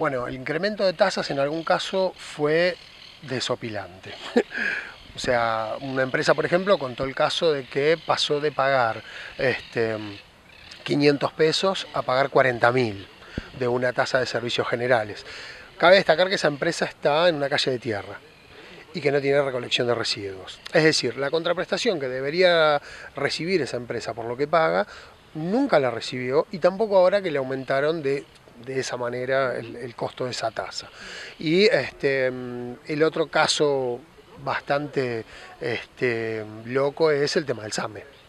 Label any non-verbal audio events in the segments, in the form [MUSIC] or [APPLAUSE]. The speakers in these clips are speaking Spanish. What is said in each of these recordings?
Bueno, el incremento de tasas en algún caso fue desopilante. [LAUGHS] o sea, una empresa, por ejemplo, contó el caso de que pasó de pagar este, 500 pesos a pagar 40 mil de una tasa de servicios generales. Cabe destacar que esa empresa está en una calle de tierra y que no tiene recolección de residuos. Es decir, la contraprestación que debería recibir esa empresa por lo que paga, nunca la recibió y tampoco ahora que le aumentaron de, esa manera el, costo de esa tasa. Y este, el otro caso bastante este, loco es el tema del SAME.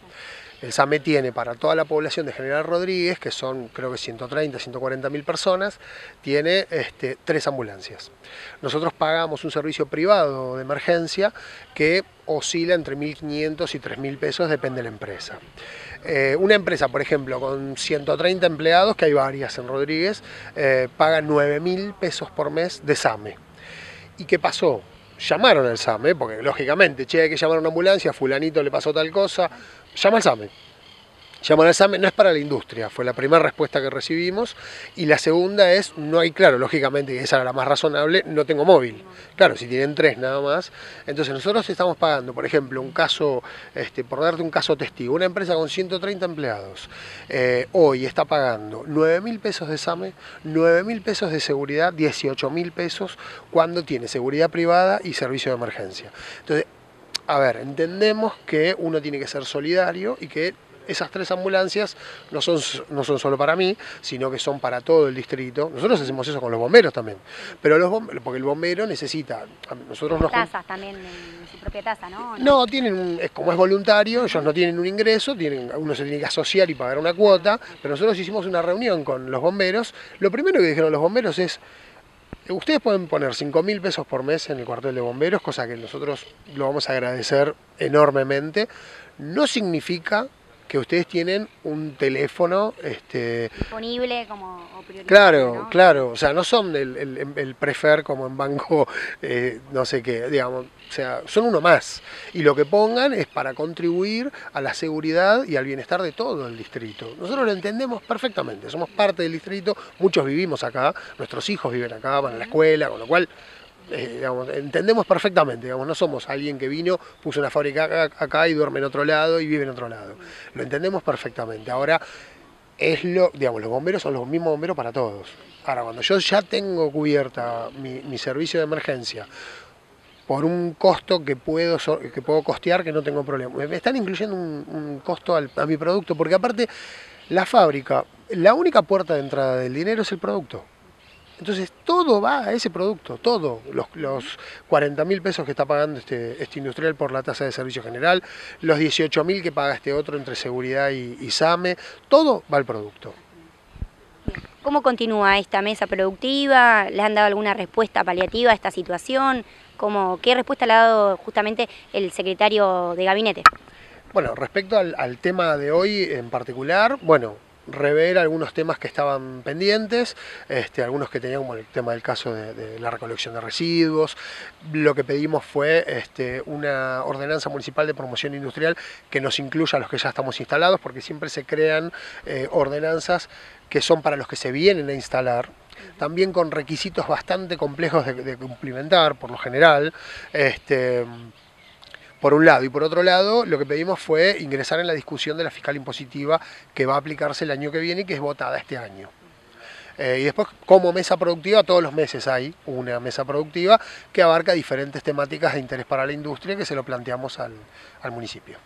El SAME tiene para toda la población de General Rodríguez, que son creo que 130, 140 mil personas, tiene este, tres ambulancias. Nosotros pagamos un servicio privado de emergencia que oscila entre 1.500 y 3.000 pesos, depende de la empresa. Eh, una empresa, por ejemplo, con 130 empleados, que hay varias en Rodríguez, eh, paga 9.000 pesos por mes de SAME. ¿Y qué pasó? Llamaron al SAME, porque lógicamente, che, hay que llamar a una ambulancia, fulanito le pasó tal cosa, llama al SAME. Llama al SAME, no es para la industria, fue la primera respuesta que recibimos. Y la segunda es, no hay, claro, lógicamente, y esa era la más razonable, no tengo móvil. Claro, si tienen tres nada más. Entonces nosotros estamos pagando, por ejemplo, un caso, este, por darte un caso testigo, una empresa con 130 empleados, eh, hoy está pagando 9 mil pesos de SAME, 9 mil pesos de seguridad, 18 mil pesos cuando tiene seguridad privada y servicio de emergencia. Entonces, a ver, entendemos que uno tiene que ser solidario y que esas tres ambulancias no son, no son solo para mí, sino que son para todo el distrito. Nosotros hacemos eso con los bomberos también, pero los bomberos, porque el bombero necesita, nosotros nos... Tasas también, su propia tasa, ¿no? No, tienen es, como es voluntario, ellos no tienen un ingreso, tienen, uno se tiene que asociar y pagar una cuota, pero nosotros hicimos una reunión con los bomberos. Lo primero que dijeron los bomberos es, Ustedes pueden poner 5 mil pesos por mes en el cuartel de bomberos, cosa que nosotros lo vamos a agradecer enormemente. No significa que ustedes tienen un teléfono este, disponible como Claro, claro, o sea, no son el, prefer como en banco, [LAUGHS] eh, no sé qué, digamos, o sea, son uno más. Y lo que pongan es para contribuir a la seguridad y al bienestar de todo el distrito. Nosotros lo entendemos perfectamente, somos parte del distrito, muchos vivimos acá, nuestros hijos viven acá, van a la escuela, con lo cual eh, entendemos perfectamente, digamos, no somos alguien que vino, puso una fábrica acá, y duerme en otro lado y vive en otro lado. Lo entendemos perfectamente. Ahora, es lo, digamos, los bomberos son los mismos bomberos para todos. Ahora, cuando yo ya tengo cubierta mi, servicio de emergencia por un costo que puedo, que puedo costear, que no tengo problema. Me están incluyendo un, costo a mi producto, porque aparte la fábrica, la única puerta de entrada del dinero es el producto. Entonces todo va a ese producto, todo, los, los 40 mil pesos que está pagando este, este, industrial por la tasa de servicio general, los 18 mil que paga este otro entre seguridad y, SAME, todo va al producto. ¿Cómo continúa esta mesa productiva? ¿Le han dado alguna respuesta paliativa a esta situación? ¿Cómo, ¿Qué respuesta le ha dado justamente el secretario de gabinete? Bueno, respecto al, al tema de hoy en particular, bueno, rever algunos temas que estaban pendientes, este, algunos que tenían como el tema del caso de, la recolección de residuos. Lo que pedimos fue este, una ordenanza municipal de promoción industrial que nos incluya a los que ya estamos instalados, porque siempre se crean eh, ordenanzas que son para los que se vienen a instalar, también con requisitos bastante complejos de, cumplimentar por lo general. Este, por un lado. Y por otro lado, lo que pedimos fue ingresar en la discusión de la fiscal impositiva que va a aplicarse el año que viene y que es votada este año. Eh, y después, como mesa productiva, todos los meses hay una mesa productiva que abarca diferentes temáticas de interés para la industria que se lo planteamos al municipio.